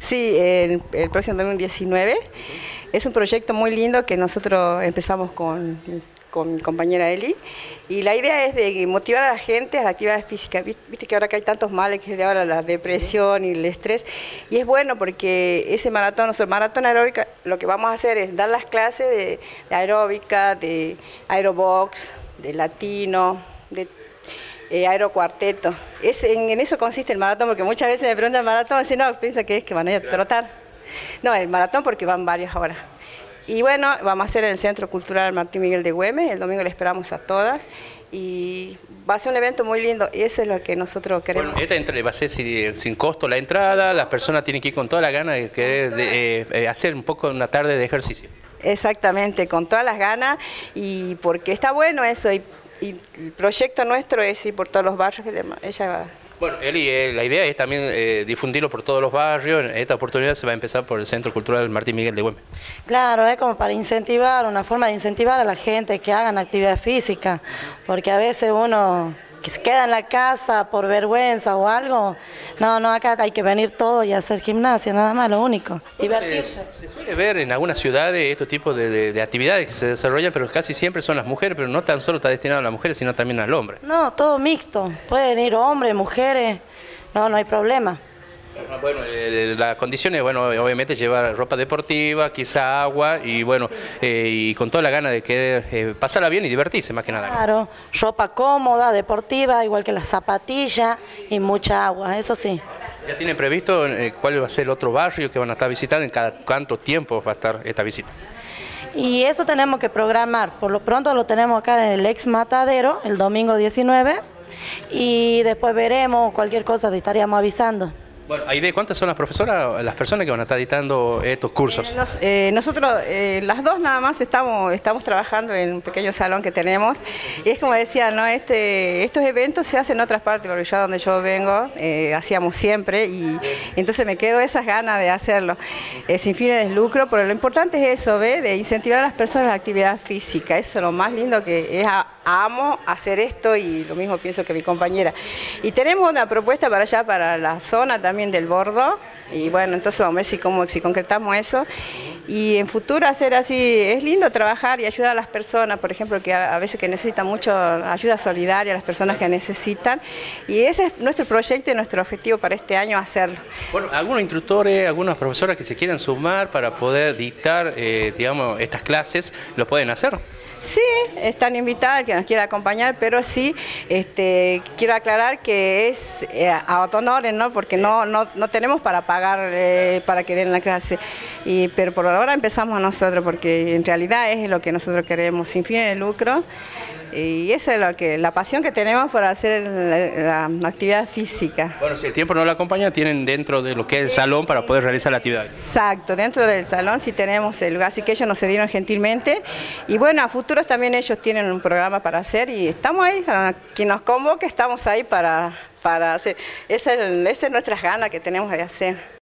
Sí, el, próximo 2019. Es un proyecto muy lindo que nosotros empezamos con, con mi compañera Eli. Y la idea es de motivar a la gente a la actividad física. Viste que ahora que hay tantos males, que es de ahora la depresión y el estrés. Y es bueno porque ese maratón, nuestro maratón aeróbica, lo que vamos a hacer es dar las clases de, aeróbica, de aerobox, de latino, de eh, aerocuarteto. Es, en, eso consiste el maratón, porque muchas veces me preguntan el maratón, y no, piensa que es que van a ir a trotar. No, el maratón porque van varias horas. Y bueno, vamos a hacer en el Centro Cultural Martín Miguel de Güemes, el domingo le esperamos a todas y va a ser un evento muy lindo y eso es lo que nosotros queremos. Bueno, esta va a ser sin, costo la entrada, las personas tienen que ir con toda la gana de querer eh, eh, hacer un poco una tarde de ejercicio. Exactamente, con todas las ganas y porque está bueno eso y, el proyecto nuestro es ir por todos los barrios que ella va bueno, Eli, eh, la idea es también eh, difundirlo por todos los barrios. Esta oportunidad se va a empezar por el Centro Cultural Martín Miguel de Güemes. Claro, es como para incentivar, una forma de incentivar a la gente que hagan actividad física, porque a veces uno que se queda en la casa por vergüenza o algo. No, no, acá hay que venir todo y hacer gimnasia, nada más, lo único. Divertirse. Se, suele ver en algunas ciudades estos tipos de, actividades que se desarrollan, pero casi siempre son las mujeres, pero no tan solo está destinado a las mujeres, sino también al hombre. No, todo mixto. Pueden ir hombres, mujeres, no, no hay problema. Bueno, eh, la condición es, bueno, obviamente llevar ropa deportiva, quizá agua y bueno, eh, y con toda la gana de querer eh, pasarla bien y divertirse más que nada. Claro, ropa cómoda, deportiva, igual que las zapatillas y mucha agua, eso sí. ¿Ya tienen previsto cuál va a ser el otro barrio que van a estar visitando, en cada cuánto tiempo va a estar esta visita? Y eso tenemos que programar, por lo pronto lo tenemos acá en el ex matadero, el domingo 19, y después veremos cualquier cosa, te estaríamos avisando. Bueno, de ¿cuántas son las profesoras, las personas que van a estar editando estos cursos? Eh, eh, nosotros, eh, las dos nada más estamos, estamos trabajando en un pequeño salón que tenemos. Y es como decía, ¿no? Este, estos eventos se hacen en otras partes, porque ya donde yo vengo hacíamos siempre y entonces me quedo esas ganas de hacerlo sin fines de lucro, pero lo importante es eso, ¿ve? De incentivar a las personas la actividad física. Eso es lo más lindo que es amo hacer esto y lo mismo pienso que mi compañera. Y tenemos una propuesta para allá, para la zona también del Bordo, y bueno, entonces vamos a ver si, cómo, si concretamos eso. Y en futuro hacer así, es lindo trabajar y ayudar a las personas, por ejemplo, que a, veces que necesitan mucho ayuda solidaria a las personas que necesitan. Y ese es nuestro proyecto y nuestro objetivo para este año hacerlo. Bueno, algunos instructores, algunas profesoras que se quieran sumar para poder dictar, eh, digamos, estas clases, ¿lo pueden hacer? Sí, están invitadas, que nos quiera acompañar, pero sí, este, quiero aclarar que es eh, a honores, ¿no? Porque no, no, no tenemos para pagar eh, para que den la clase. Y, pero por ahora empezamos nosotros, porque en realidad es lo que nosotros queremos, sin fin de lucro. Y esa es lo que, la pasión que tenemos por hacer la, actividad física. Bueno, si el tiempo no la acompaña, tienen dentro de lo que es el salón para poder realizar la actividad. Exacto, dentro del salón sí tenemos el lugar, así que ellos nos cedieron gentilmente. Y bueno, a futuros también ellos tienen un programa para hacer y estamos ahí, quien nos convoque, estamos ahí para, para hacer. Esa es, esa es nuestra gana que tenemos de hacer.